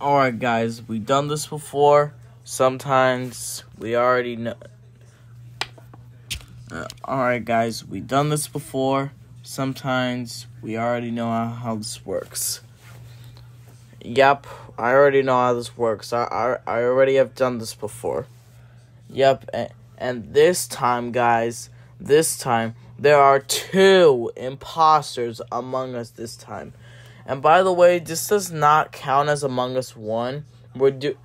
Alright, guys, we've done this before. Sometimes we already know. Uh, Alright, guys, we've done this before. Sometimes we already know how, how this works. Yep, I already know how this works. I, I, I already have done this before. Yep, and, and this time, guys, this time, there are two imposters among us this time. And by the way, this does not count as Among Us One. We're do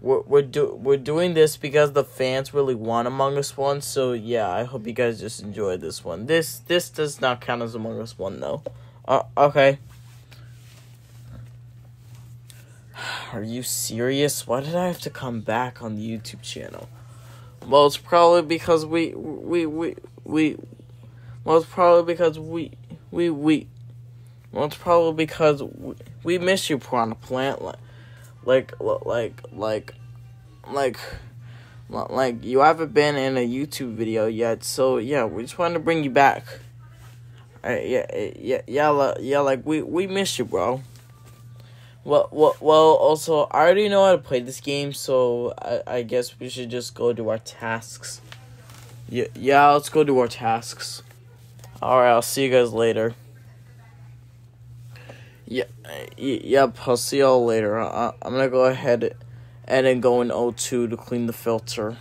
we're we're, do, we're doing this because the fans really want Among Us One. So yeah, I hope you guys just enjoyed this one. This this does not count as Among Us One though. Uh, okay. Are you serious? Why did I have to come back on the YouTube channel? Well, it's probably because we we we we. Well, it's probably because we we we well, it's probably because we, we miss you, Piranha Plant. Like, like, like, like, like, like, you haven't been in a YouTube video yet, so yeah, we just wanted to bring you back. Yeah, yeah, yeah, yeah, like, we, we miss you, bro. Well, well, well, also, I already know how to play this game, so I, I guess we should just go do our tasks. Yeah, yeah, let's go do our tasks. Alright, I'll see you guys later. Yeah, yep. I'll see y'all later. I, am gonna go ahead and then go in O2 to clean the filter.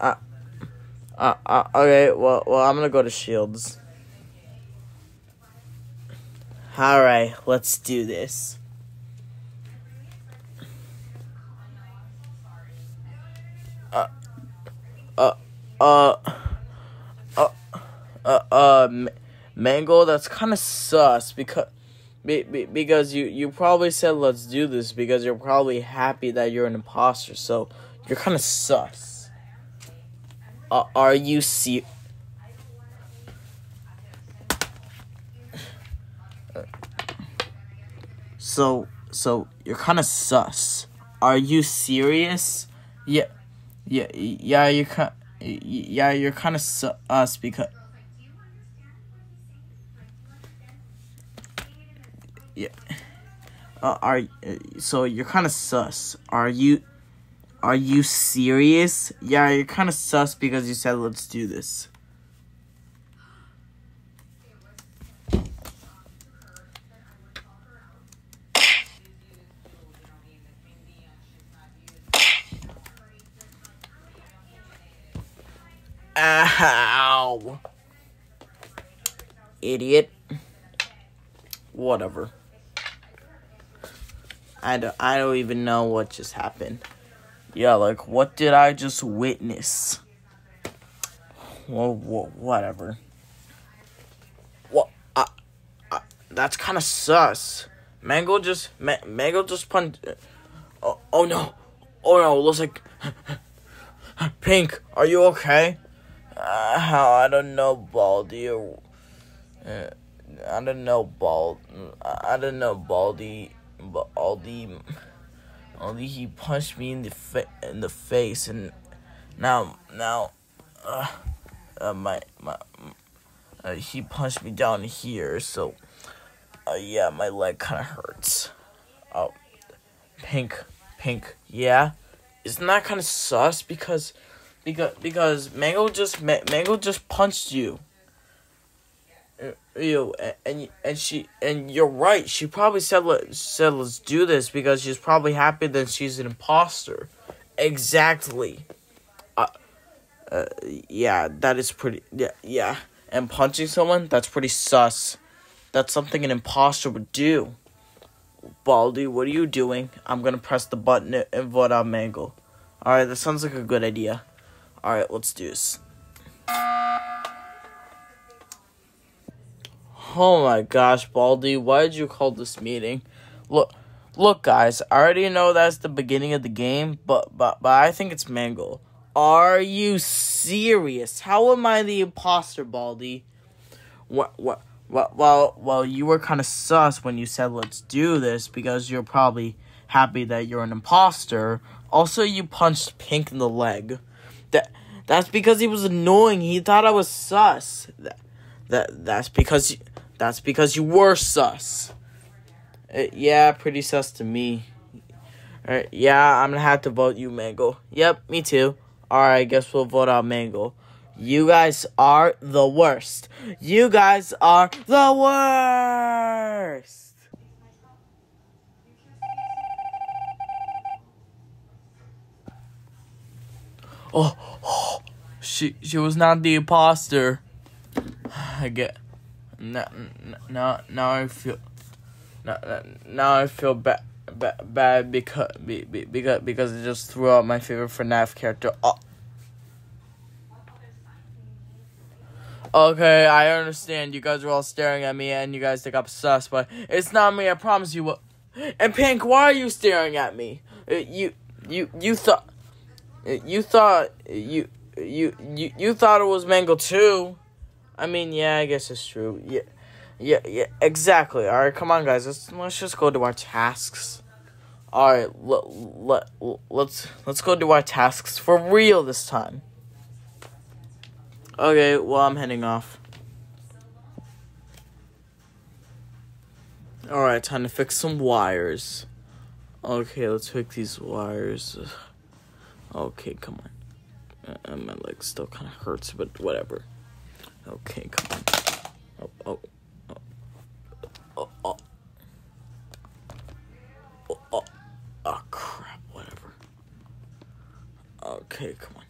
Uh, uh, uh, okay. Well, well, I'm gonna go to Shields. All right, let's do this. Uh, uh, uh, uh, uh, uh. Mangle, that's kind of sus because be, be, because you you probably said let's do this because you're probably happy that you're an imposter. So you're kind of sus. Uh, are you see? So so you're kind of sus. Are you serious? Yeah, yeah, yeah. You're kind, yeah, you're kind of sus because yeah. Uh, are so you're kind of sus. Are you? Are you serious? Yeah, you're kind of sus because you said let's do this. Idiot. Whatever. I don't, I don't even know what just happened. Yeah, like, what did I just witness? Well, whatever. What? I, I, that's kind of sus. Mangle just, ma- Mangle just punched. Uh, oh, oh no. Oh no, it looks like. Pink, are you okay? Uh, I don't know, Baldi. Uh, I don't know, Bald. I don't know, Baldi but Baldi Aldi, he punched me in the fa- in the face, and now now, uh, uh my my, uh, he punched me down here, so, uh, yeah, my leg kind of hurts. Oh, pink, pink, yeah, isn't that kind of sus? Because, because because Mangle just Mangle just punched you you and and she and you're right. She probably said let said let's do this because she's probably happy that she's an imposter. Exactly. Uh, uh, yeah, that is pretty. Yeah, yeah. And punching someone that's pretty sus. That's something an imposter would do. Baldi, what are you doing? I'm gonna press the button and vote out Mangle. Alright, that sounds like a good idea. Alright, let's do this. Oh my gosh, Baldi, why did you call this meeting? Look, look, guys. I already know that's the beginning of the game, but but but I think it's Mangle. Are you serious? How am I the imposter, Baldi? What what? Well, well, well, you were kind of sus when you said let's do this because you're probably happy that you're an imposter. Also, you punched Pink in the leg. That that's because he was annoying. He thought I was sus. That, that that's because you, that's because you were sus. Uh, yeah, pretty sus to me. Alright, yeah, I'm gonna have to vote you, Mangle. Yep, me too. Alright, I guess we'll vote out Mangle. You guys are the worst. You guys are the worst. Oh, oh she she was not the imposter. I get now now now I feel now now I feel bad bad, bad because be, be, because because it just threw out my favorite FNAF character. Oh. Okay, I understand. You guys are all staring at me and you guys think I'm sus, but it's not me. I promise you. And Pink, why are you staring at me? Uh, you you you thought you thought you you you you thought it was Mangle too. I mean, yeah, I guess it's true. Yeah. Yeah, yeah, exactly. All right, come on, guys. Let's let's just go to our tasks. All right, let, let, let's let's go do our tasks for real this time. Okay, well, I'm heading off. Alright, time to fix some wires. Okay, let's fix these wires. Okay, come on. Uh, my leg still kind of hurts, but whatever. Okay, come on. Oh, oh. Oh, oh. Oh, oh. oh crap, whatever. Okay, come on.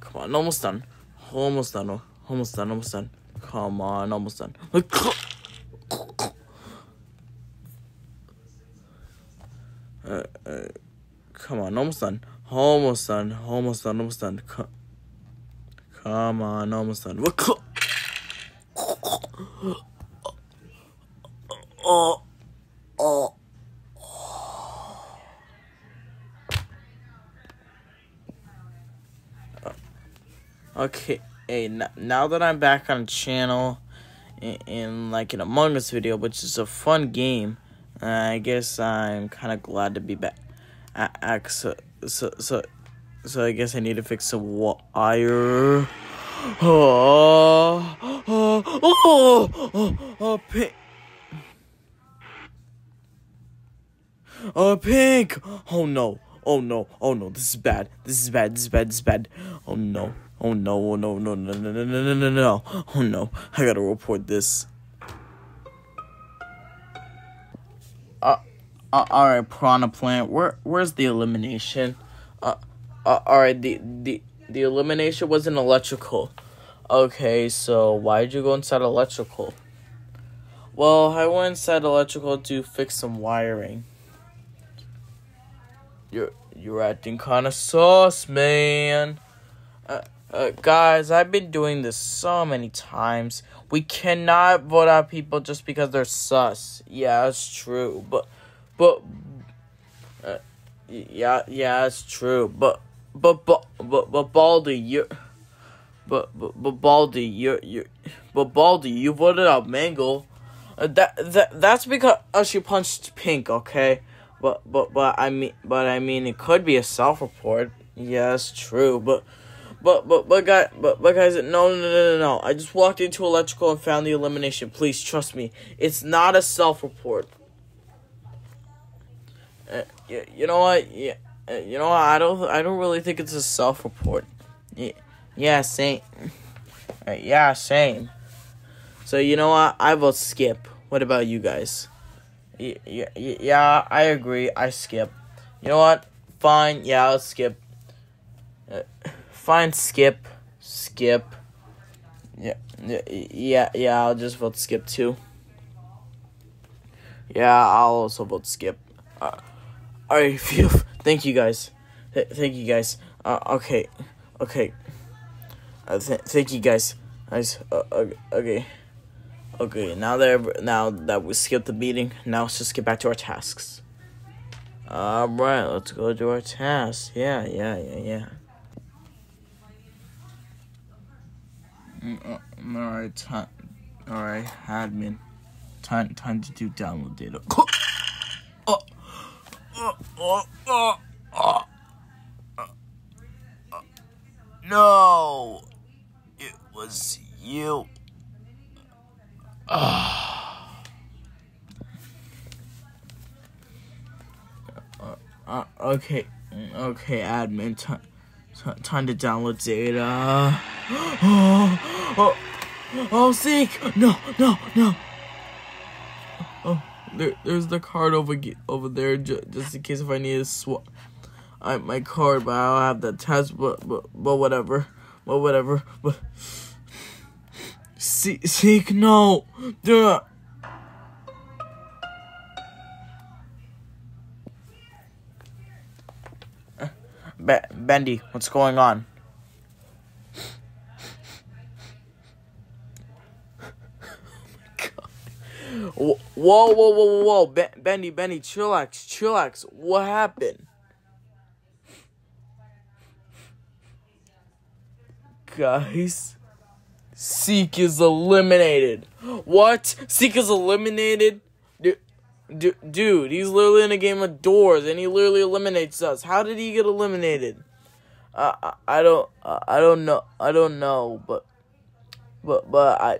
Come on, almost done. Almost done, almost done, almost done. Come on, almost done. Uh, uh, come on, almost done. Almost done, almost done, almost done. Come, on, almost done. Oh, oh. Okay, hey, now that I'm back on channel in, in like an Among Us video, which is a fun game, I guess I'm kind of glad to be back. So, so, so, so I guess I need to fix the wire. Oh, oh, oh, oh, oh, oh, pink. Oh, pink. Oh, no. Oh, no. Oh, no. This is bad. This is bad. This is bad. This is bad. Oh, no. Oh, no. Oh, no. No, no, no, no, no, no, no, no. Oh, no. I gotta report this. Uh alright, Piranha Plant, where, where's the elimination? Uh, uh, alright, the, the, the elimination was in electrical. Okay, so why'd you go inside electrical? Well, I went inside electrical to fix some wiring. You're, you're acting kinda sus, man. Uh, uh, guys, I've been doing this so many times. We cannot vote out people just because they're sus. Yeah, it's true. But, but, uh, yeah, yeah, it's true. But, but, but, but, but Baldi, you, but, but, but Baldi, you, you, but Baldi, you voted out Mangle. Uh, that, that, that's because she punched Pink. Okay, but, but, but I mean, but I mean, it could be a self-report. Yeah, it's true. But. But but but guy but but guys no no no no no I just walked into electrical and found the elimination. Please trust me. It's not a self report. Uh, you, know what? Yeah, uh, you know what? I don't I don't really think it's a self report. Yeah, yeah, same. Yeah, same. So you know what? I vote skip. What about you guys? Yeah, yeah, yeah I agree. I skip. You know what? Fine. Yeah, I'll skip. Uh, Fine, skip. Skip. Yeah, yeah, yeah, I'll just vote skip too. Yeah, I'll also vote skip. Uh, Alright, thank you guys. Th thank you guys. Uh, okay, okay. Uh, th thank you guys. Nice. Uh, okay. Okay, now that now that we skipped the meeting, now let's just get back to our tasks. Alright, let's go to our tasks. Yeah, yeah, yeah, yeah. Mm, uh, alright, time. Alright, admin. Time, time to do download data. Oh, oh, oh, oh, No, it was you. Uh, uh, okay, okay, admin, time, time to download data. Oh, oh, oh, Seek! No, no, no. There, there's the card over over there, just in case if I need to swap. I my card, but I don't have the test. But but but whatever, but whatever. But Seek Seek no. Duh. Eh, Be- Bendy, what's going on? Whoa, whoa, whoa, whoa, whoa, Bendy, Bendy, chillax, chillax. What happened? Guys, Seek is eliminated. What? Seek is eliminated? Dude, dude, he's literally in a game of doors and he literally eliminates us. How did he get eliminated? Uh, I, I don't, uh, I don't know, I don't know, but, but, but I,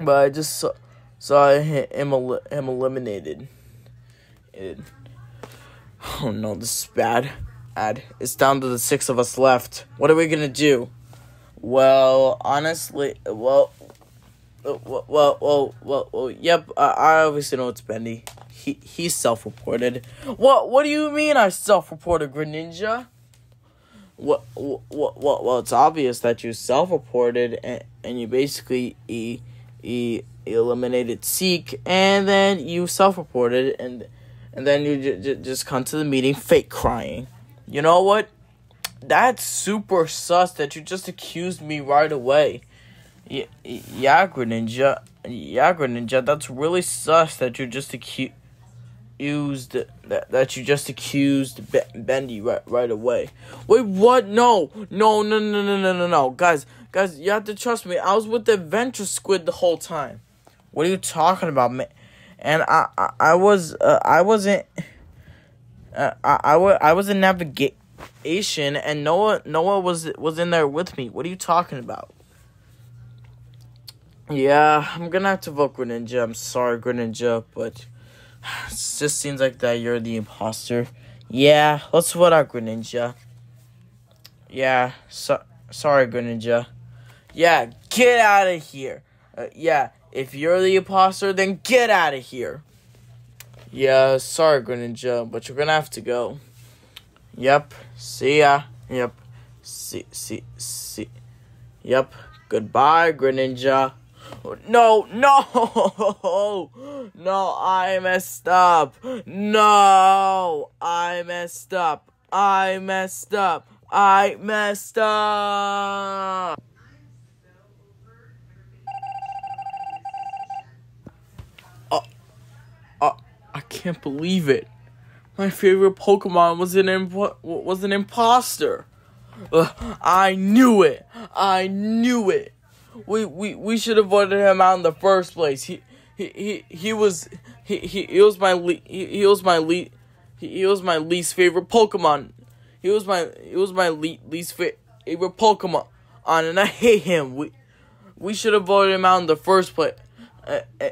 but I just saw, saw him, him eliminated. It, oh no, this is bad. Ad, it's down to the six of us left. What are we gonna do? Well, honestly, well, uh, well, well, well, well, well yep. I, I obviously know it's Bendy. He he's self-reported. What What do you mean I self-reported, Greninja? What what what? Well, it's obvious that you self-reported and and you basically e, e, eliminated Seek, and then you self-reported, and and then you j- j- just come to the meeting fake crying. You know what? that's super sus that you just accused me right away. Yeah, yeah, Greninja. Yeah, Greninja. That's really sus that you just accused used that that you just accused Bendy right right away. Wait, what? No, no, no, no, no, no, no, no, guys, guys, you have to trust me. I was with the Adventure Squid the whole time. What are you talking about, man? And I, I, I was, uh, I wasn't. Uh, I, I, was, I was in navigate. Asian, and Noah Noah was was in there with me. What are you talking about? Yeah, I'm gonna have to vote Greninja. I'm sorry, Greninja, but it just seems like that you're the imposter. Yeah, let's vote out Greninja. Yeah, so, sorry, Greninja. Yeah, get out of here. Uh, yeah, if you're the imposter, then get out of here. Yeah, sorry, Greninja, but you're gonna have to go. Yep. See ya. Yep. See, see, see. Yep. Goodbye, Greninja. No, no, no, I messed up. No, I messed up. I messed up. I messed up. I can't believe it. My favorite Pokemon was an impo- was an imposter. Ugh, I knew it. I knew it. We we we should have voted him out in the first place. He he he, he was he, he was my he, he was my le- he, he was my least favorite Pokemon. He was my he was my le- least favorite Pokemon. On and I hate him. We we should have voted him out in the first place. Uh, uh,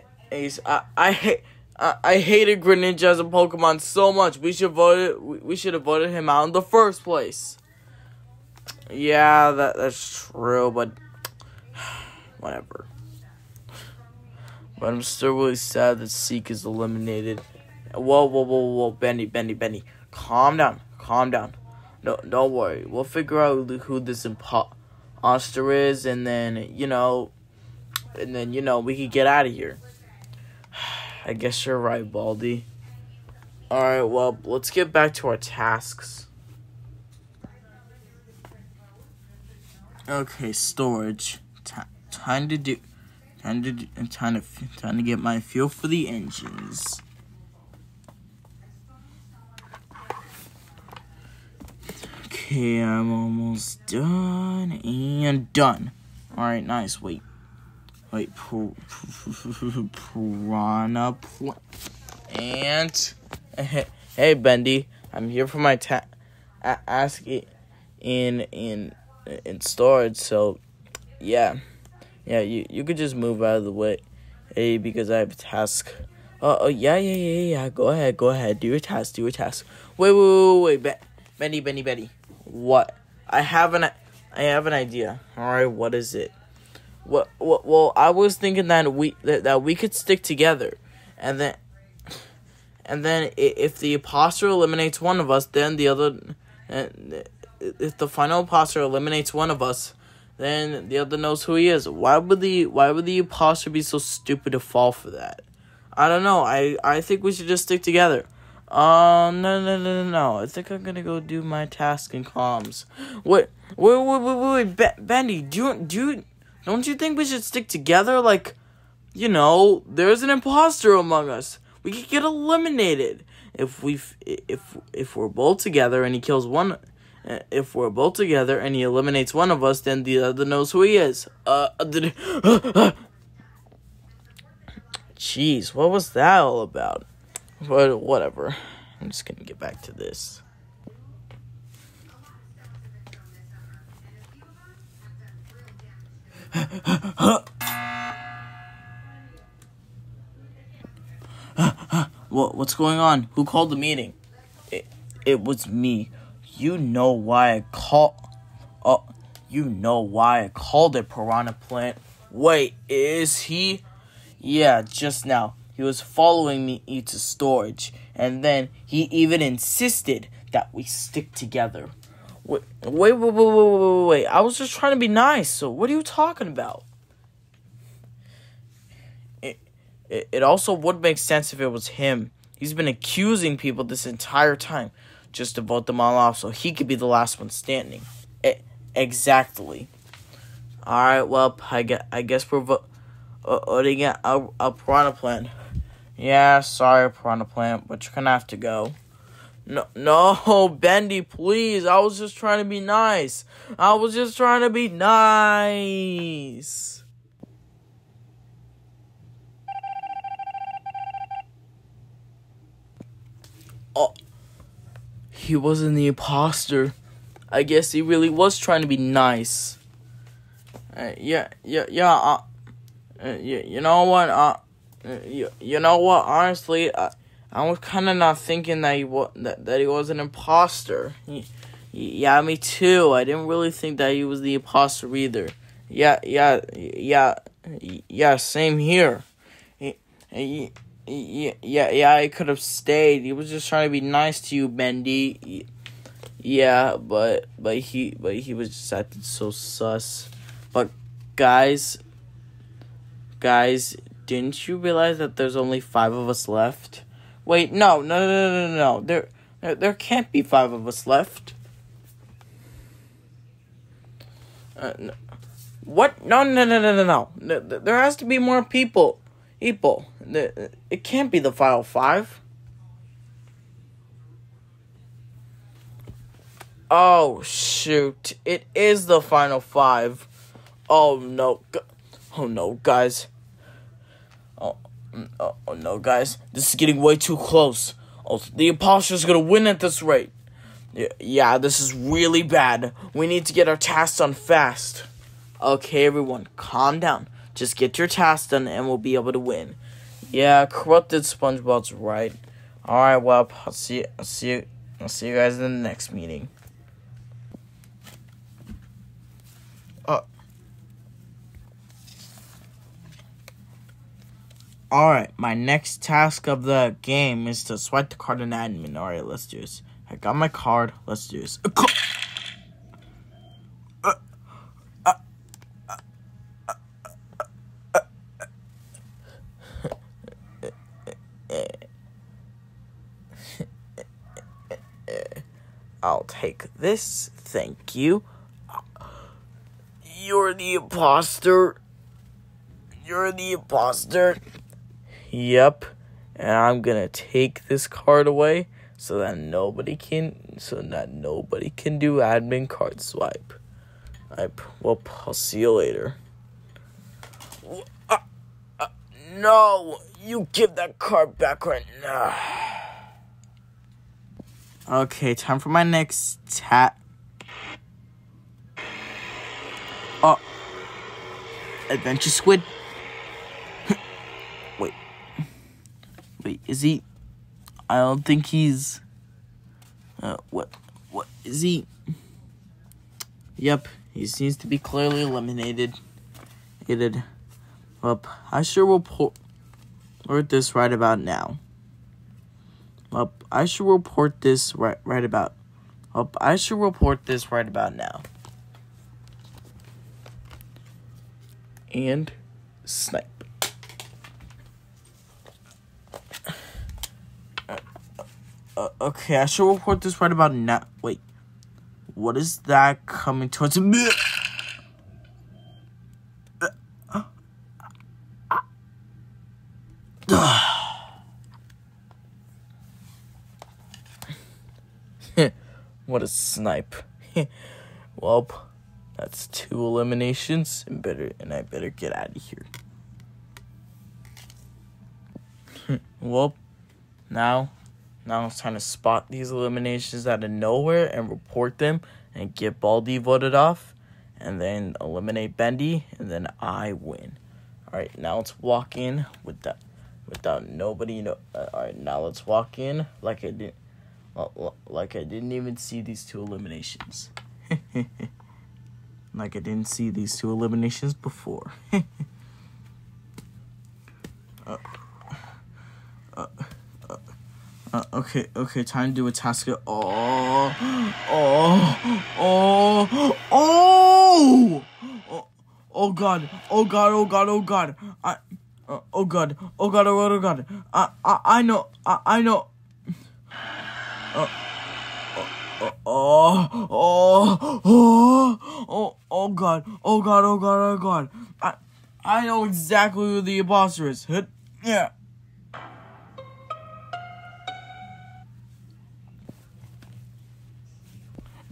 I I hate. I, I hated Greninja as a Pokemon so much. We should vote. We should have voted him out in the first place. Yeah, that that's true, but whatever. But I'm still really sad that Seek is eliminated. Whoa, whoa, whoa, whoa, Bendy, Bendy, Bendy, calm down, calm down. No, don't worry. We'll figure out who this imposter is, and then you know, and then you know we can get out of here. I guess you're right, Baldi. Alright, well, let's get back to our tasks. Okay, storage. T- time to do. Time to do, time to time to get my feel for the engines. Okay, I'm almost done and done. All right, nice. Wait. Wait, piranha pl- and hey, Bendy, I'm here for my ta- ask in in in storage. So, yeah, yeah, you you could just move out of the way, hey, because I have a task. Oh, oh yeah, yeah, yeah, yeah. Go ahead, go ahead. Do your task. Do your task. Wait, wait, wait, wait, wait. Benny, Benny, Benny. What? I have an I have an idea. All right, what is it? What? What? Well, I was thinking that we that, that we could stick together, and then and then if the imposter eliminates one of us, then the other. If the final imposter eliminates one of us, then the other knows who he is. Why would the Why would the imposter be so stupid to fall for that? I don't know. I I think we should just stick together. Uh, no, no, no, no, no. I think I'm gonna go do my task in comms. Wait, wait, wait, wait, wait, wait. Bendy, do you, do you, don't you think we should stick together? Like, you know, there's an imposter among us. We could get eliminated if we, if if we're both together and he kills one. Uh, if we're both together and he eliminates one of us, then the other knows who he is. Uh, jeez, what was that all about? But whatever. I'm just gonna get back to this. What what's going on? Who called the meeting? It it was me. You know why I call Oh, you know why I called it piranha plant. Wait, is he? Yeah, just now. He was following me into storage, and then he even insisted that we stick together. Wait, wait, wait, wait, wait, wait, wait. I was just trying to be nice, so what are you talking about? It, it, it also would make sense if it was him. He's been accusing people this entire time just to vote them all off so he could be the last one standing. It, exactly. Alright, well, I guess, I guess we're voting uh, uh, a, a piranha plan. Yeah, sorry, Piranha Plant, but you're gonna have to go. No, no, Bendy, please. I was just trying to be nice. I was just trying to be nice. Oh, he wasn't the imposter. I guess he really was trying to be nice. Uh, yeah, yeah, yeah. Uh, uh, you, you know what? Uh, you, you know what? Honestly, I, I was kind of not thinking that he was that, that he was an imposter. He, yeah, me too. I didn't really think that he was the imposter either. Yeah, yeah, yeah, yeah. Same here. He, he, yeah, yeah, yeah. He could have stayed. He was just trying to be nice to you, Bendy. Yeah, but but he but he was just acting so sus. But guys, guys, didn't you realize that there's only five of us left? Wait, no, no, no, no, no, no. There, there, there can't be five of us left. Uh, no. What? No, no, no, no, no, no. There has to be more people. People. It can't be the final five. Oh, shoot. It is the final five. Oh, no. Oh, no, guys. Oh, oh, no, guys, this is getting way too close. Oh, the imposter's gonna win at this rate. Yeah, yeah, this is really bad. We need to get our tasks done fast. Okay, everyone, calm down. Just get your tasks done and we'll be able to win. Yeah, corrupted SpongeBob's right. Alright, well, I'll see, I'll see I'll see you guys in the next meeting. Alright, my next task of the game is to swipe the card in admin. Alright, let's do this. I got my card. Let's do this. I'll take this. Thank you. You're the imposter. You're the imposter. Yep. And I'm gonna take this card away so that nobody can so that nobody can do admin card swipe. I well I'll see you later. Uh, uh, no, you give that card back right now. Okay, time for my next tat. Uh, Adventure Squid? Wait, is he. I don't think he's. Uh, what? What? Is he. Yep, he seems to be clearly eliminated. It Up. I sure will report this right about now. Up. I should report this right right about. Up. I should report this right about now. And snipe. Uh, uh, okay, I should report this right about now. Wait, what is that coming towards me? what a snipe. well, that's two eliminations and better and I better get out of here. well, now now it's time to spot these eliminations out of nowhere and report them and get Baldi voted off and then eliminate Bendy and then I win. Alright, now let's walk in with that without nobody know uh, alright, now let's walk in like I did like I didn't even see these two eliminations. like I didn't see these two eliminations before. uh, uh, uh, okay, okay, time to do a task. Oh, oh, oh, oh, oh, oh, God, oh, God, oh, God, oh, God. I, uh, oh, God, oh, God, oh, God, oh, God. I, I, I know, I, I know. Uh, Oh, oh, oh, oh, oh, God, oh, God, oh, God, oh, God. I, I know exactly who the imposter is. Yeah.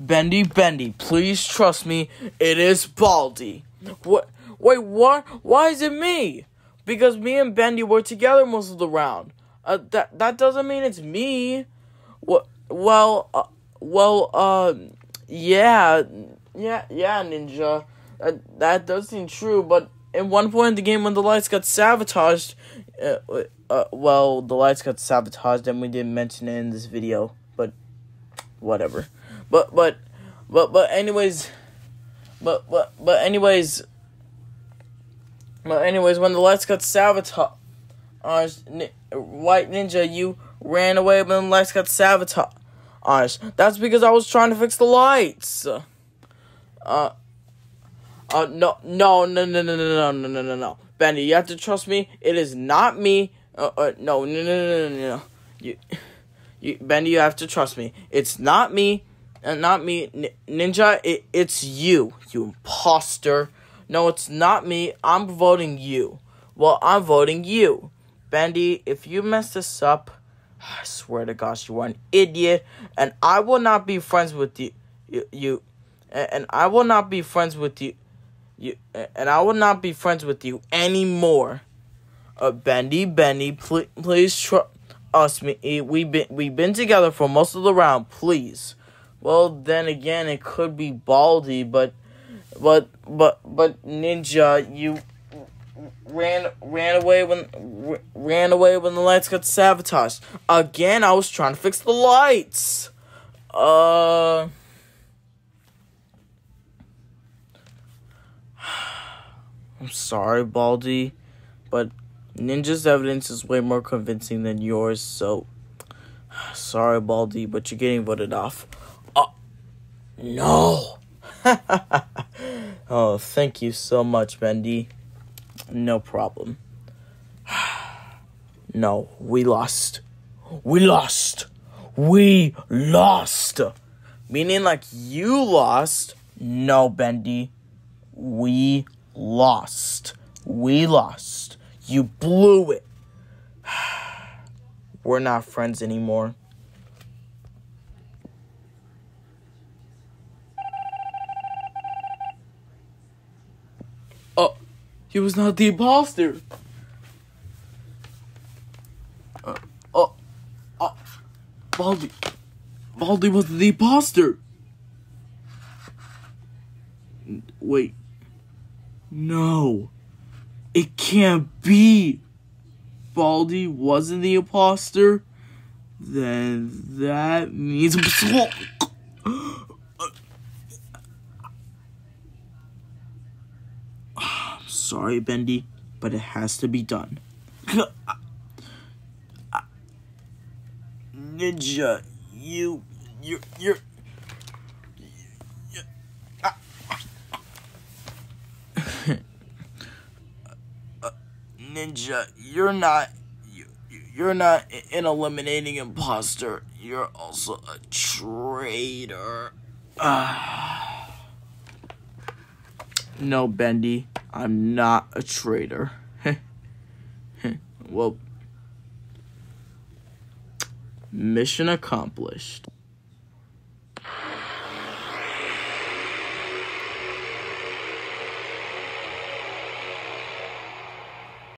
Bendy, Bendy, please trust me. It is Baldi. What? Wait, what? Why is it me? Because me and Bendy were together most of the round. Uh, that that doesn't mean it's me. What? Well, uh, well, uh, yeah, yeah, yeah, Ninja. Uh, that does seem true, but at one point in the game when the lights got sabotaged, uh, uh, well, the lights got sabotaged and we didn't mention it in this video, but whatever. But, but, but, but anyways, but, but, but anyways, but anyways, when the lights got sabotaged, uh, White Ninja, you ran away when the lights got sabotaged. That's because I was trying to fix the lights. Uh, uh, no, no, no, no, no, no, no, no, no, no, no. Bendy, you have to trust me. It is not me. Uh, uh, no, no, no, no, no, no. You, you, Bendy, you have to trust me. It's not me. Uh, not me. Ninja, it, it's you, you imposter. No, it's not me. I'm voting you. Well, I'm voting you. Bendy, if you mess this up, I swear to gosh, you are an idiot, and I will not be friends with you. You, you and I will not be friends with you. You and I will not be friends with you anymore. Uh, Bendy, Bendy, please, please trust us. me. We've been we've been together for most of the round. Please. Well, then again, it could be Baldi, but, but, but, but Ninja, you ran ran away when ran away when the lights got sabotaged. Again, I was trying to fix the lights. Uh I'm sorry, Baldi, but Ninja's evidence is way more convincing than yours, so sorry, Baldi, but you're getting voted off. No. oh, thank you so much, Bendy. No problem. no, we lost. We lost. We lost. Meaning, like, you lost. No, Bendy. We lost. We lost. You blew it. We're not friends anymore. Oh. He was not the imposter. Uh, oh, oh, Baldi, Baldi was the imposter. Wait, No, it can't be. Baldi wasn't the imposter. Then that means. Sorry, Bendy, but it has to be done. Ninja, you, you, you're. Ninja, you're not you, you're not an eliminating imposter. You're also a traitor. no, Bendy, I'm not a traitor. well, mission accomplished.